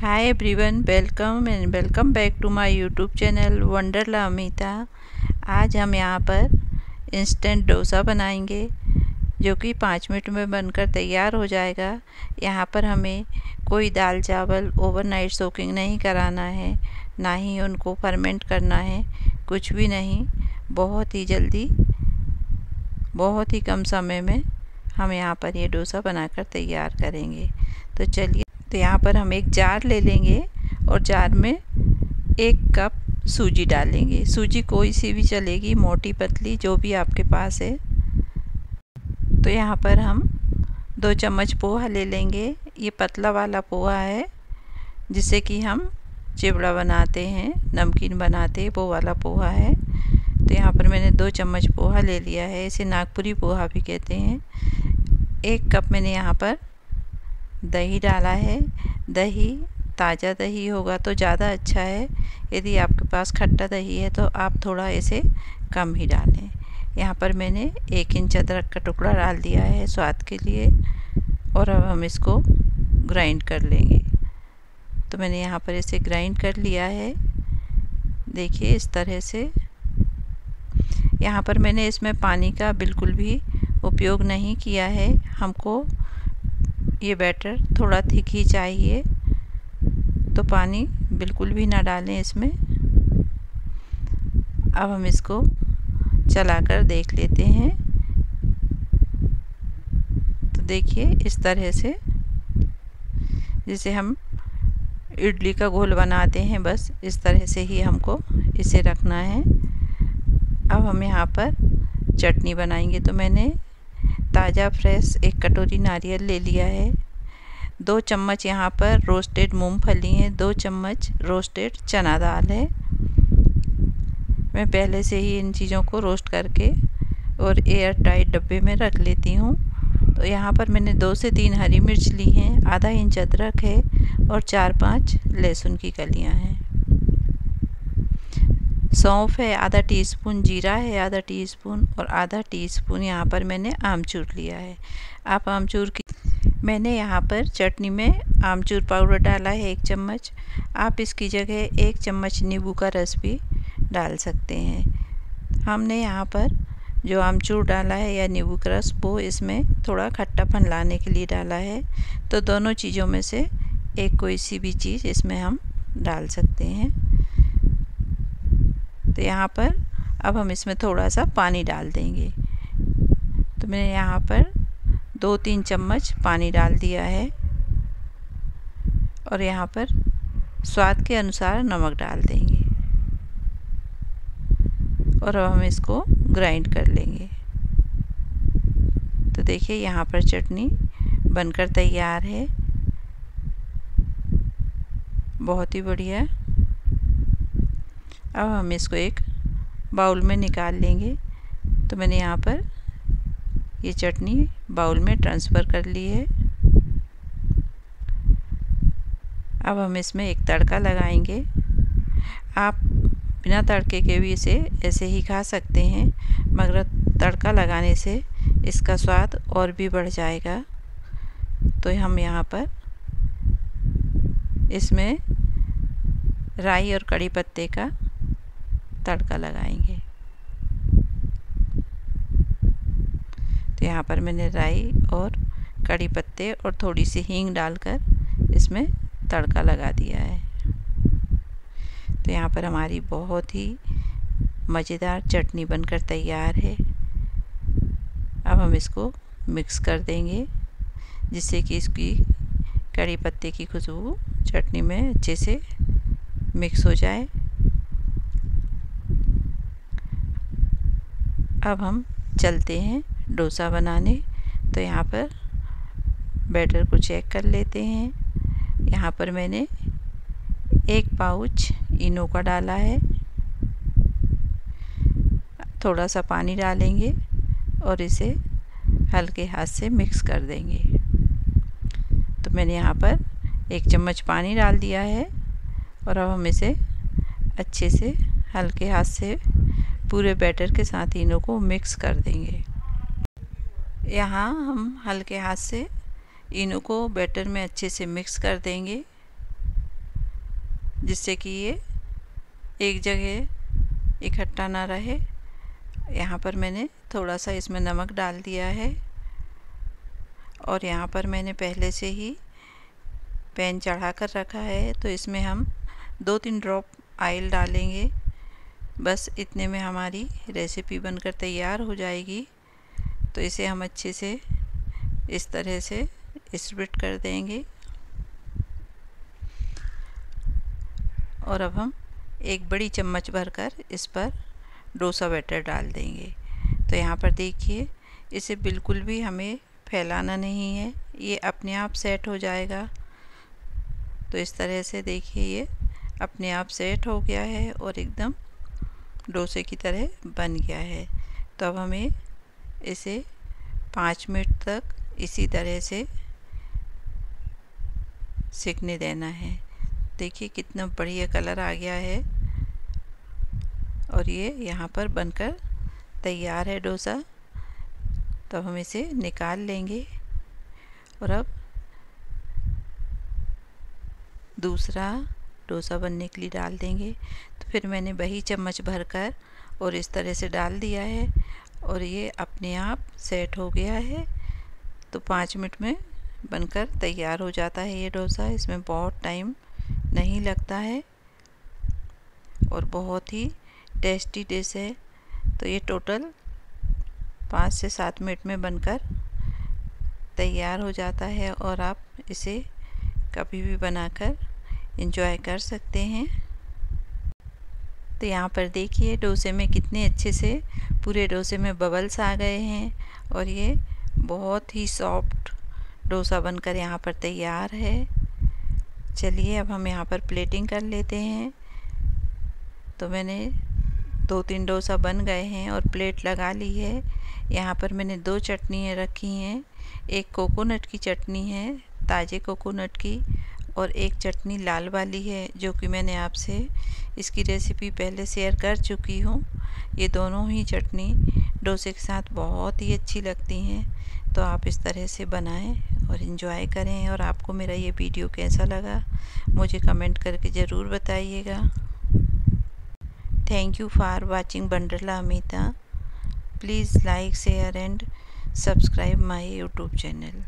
Hi everyone welcome and welcome back to my YouTube channel Wonderla Amita आज हम यहाँ पर इंस्टेंट डोसा बनाएँगे, जो कि पाँच मिनट में बनकर तैयार हो जाएगा। यहाँ पर हमें कोई दाल चावल ओवरनाइट सोकिंग नहीं कराना है, ना ही उनको फर्मेंट करना है, कुछ भी नहीं। बहुत ही जल्दी, बहुत ही कम समय में हम यहाँ पर ये डोसा बनाकर तैयार करेंगे। तो चलिए तो यहाँ पर हम एक जार ले लेंगे और जार में एक कप सूजी डालेंगे सूजी कोई सी भी चलेगी, मोटी, पतली, जो भी आपके पास है। तो यहाँ पर हम दो चम्मच पोहा ले लेंगे। ये पतला वाला पोहा है जिससे कि हम चिवड़ा बनाते हैं, नमकीन बनाते हैं, वो वाला पोहा है। तो यहाँ पर मैंने दो चम्मच पोहा ले लिया है, इसे नागपुरी पोहा भी कहते हैं। एक कप मैंने यहाँ पर दही डाला है। दही, ताज़ा दही होगा तो ज़्यादा अच्छा है। यदि आपके पास खट्टा दही है तो आप थोड़ा इसे कम ही डालें। यहाँ पर मैंने एक इंच अदरक का टुकड़ा डाल दिया है स्वाद के लिए और अब हम इसको ग्राइंड कर लेंगे। तो मैंने यहाँ पर इसे ग्राइंड कर लिया है। देखिए इस तरह से। यहाँ पर मैंने इसमें पानी का बिल्कुल भी उपयोग नहीं किया है। हमको ये बैटर थोड़ा थिक ही चाहिए। तो पानी बिल्कुल भी ना डालें इसमें। अब हम इसको चलाकर देख लेते हैं। तो देखिए इस तरह से जैसे हम इडली का घोल बनाते हैं, बस इस तरह से ही हमको इसे रखना है। अब हम यहाँ पर चटनी बनाएँगे। तो मैंने ताज़ा, फ्रेश एक कटोरी नारियल ले लिया है। दो चम्मच यहाँ पर रोस्टेड मूंगफली है। दो चम्मच रोस्टेड चना दाल है। मैं पहले से ही इन चीज़ों को रोस्ट करके और एयर टाइट डब्बे में रख लेती हूँ। तो यहाँ पर मैंने दो से तीन हरी मिर्च ली हैं, आधा इंच अदरक है और चार पाँच लहसुन की कलियाँ हैं। सौंफ है, आधा टीस्पून जीरा है, आधा टीस्पून और आधा टीस्पून यहाँ पर मैंने आमचूर लिया है। आप आमचूर की मैंने यहाँ पर चटनी में आमचूर पाउडर डाला है एक चम्मच। आप इसकी जगह एक चम्मच नींबू का रस भी डाल सकते हैं। हमने यहाँ पर जो आमचूर डाला है या नींबू का रस, वो इसमें थोड़ा खट्टापन लाने के लिए डाला है। तो दोनों चीज़ों में से एक कोई सी भी चीज़ इसमें हम डाल सकते हैं। तो यहाँ पर अब हम इसमें थोड़ा सा पानी डाल देंगे। तो मैंने यहाँ पर दो तीन चम्मच पानी डाल दिया है। और यहाँ पर स्वाद के अनुसार नमक डाल देंगे। और अब हम इसको ग्राइंड कर लेंगे। तो देखिए यहाँ पर चटनी बनकर तैयार है। बहुत ही बढ़िया। अब हम इसको एक बाउल में निकाल लेंगे। तो मैंने यहाँ पर ये चटनी बाउल में ट्रांसफ़र कर ली है। अब हम इसमें एक तड़का लगाएँगे। आप बिना तड़के के भी इसे ऐसे ही खा सकते हैं, मगर तड़का लगाने से इसका स्वाद और भी बढ़ जाएगा। तो हम यहाँ पर इसमें राई और कड़ी पत्ते का तड़का लगाएँगे। तो यहाँ पर मैंने राई और कड़ी पत्ते और थोड़ी सी हींग डालकर इसमें तड़का लगा दिया है। तो यहाँ पर हमारी बहुत ही मज़ेदार चटनी बनकर तैयार है। अब हम इसको मिक्स कर देंगे, जिससे कि इसकी कड़ी पत्ते की खुशबू चटनी में अच्छे से मिक्स हो जाए। अब हम चलते हैं डोसा बनाने। तो यहाँ पर बैटर को चेक कर लेते हैं। यहाँ पर मैंने एक पाउच इनो का डाला है। थोड़ा सा पानी डालेंगे और इसे हल्के हाथ से मिक्स कर देंगे। तो मैंने यहाँ पर एक चम्मच पानी डाल दिया है और अब हम इसे अच्छे से हल्के हाथ से पूरे बैटर के साथ इनों को मिक्स कर देंगे। यहाँ हम हल्के हाथ से इनों को बैटर में अच्छे से मिक्स कर देंगे, जिससे कि ये एक जगह इकट्ठा ना रहे। यहाँ पर मैंने थोड़ा सा इसमें नमक डाल दिया है और यहाँ पर मैंने पहले से ही पैन चढ़ा कर रखा है। तो इसमें हम दो तीन ड्रॉप ऑयल डालेंगे। बस इतने में हमारी रेसिपी बनकर तैयार हो जाएगी। तो इसे हम अच्छे से इस तरह से स्प्रिट कर देंगे। और अब हम एक बड़ी चम्मच भरकर इस पर डोसा बैटर डाल देंगे। तो यहाँ पर देखिए, इसे बिल्कुल भी हमें फैलाना नहीं है। ये अपने आप सेट हो जाएगा। तो इस तरह से देखिए, ये अपने आप सेट हो गया है और एकदम डोसे की तरह बन गया है। तो अब हमें इसे पाँच मिनट तक इसी तरह से सीखने देना है। देखिए कितना बढ़िया कलर आ गया है। और ये यहाँ पर बनकर तैयार है डोसा। तो हम इसे निकाल लेंगे। और अब दूसरा डोसा बनने के लिए डाल देंगे। तो फिर मैंने वही चम्मच भरकर और इस तरह से डाल दिया है और ये अपने आप सेट हो गया है। तो पाँच मिनट में बनकर तैयार हो जाता है ये डोसा। इसमें बहुत टाइम नहीं लगता है और बहुत ही टेस्टी डिश है। तो ये टोटल पाँच से सात मिनट में बनकर तैयार हो जाता है और आप इसे कभी भी बनाकर इंजॉय कर सकते हैं। तो यहाँ पर देखिए, डोसे में कितने अच्छे से पूरे डोसे में बबल्स आ गए हैं और ये बहुत ही सॉफ्ट डोसा बनकर यहाँ पर तैयार है। चलिए, अब हम यहाँ पर प्लेटिंग कर लेते हैं। तो मैंने दो तीन डोसा बन गए हैं और प्लेट लगा ली है। यहाँ पर मैंने दो चटनियाँ रखी हैं। एक कोकोनट की चटनी है, ताज़े कोकोनट की और एक चटनी लाल वाली है, जो कि मैंने आपसे इसकी रेसिपी पहले शेयर कर चुकी हूँ। ये दोनों ही चटनी डोसे के साथ बहुत ही अच्छी लगती हैं। तो आप इस तरह से बनाएँ और इन्जॉय करें। और आपको मेरा ये वीडियो कैसा लगा, मुझे कमेंट करके ज़रूर बताइएगा। Thank you for watching Wonderla Amita. Please like share and subscribe my YouTube channel